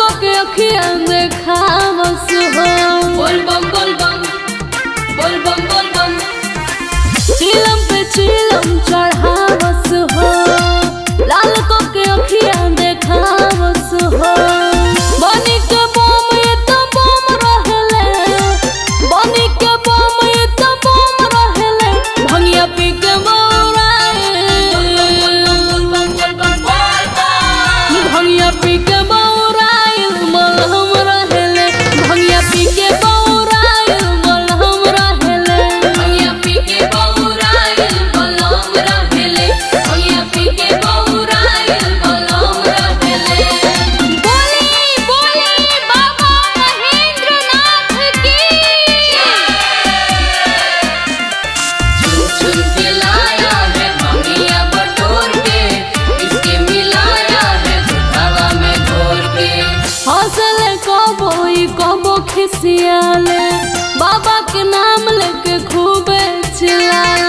को के अखियन देखा मसुहा কবই কব খেসিয়ালে বাবাকে নাম লেকে খুব চিলালে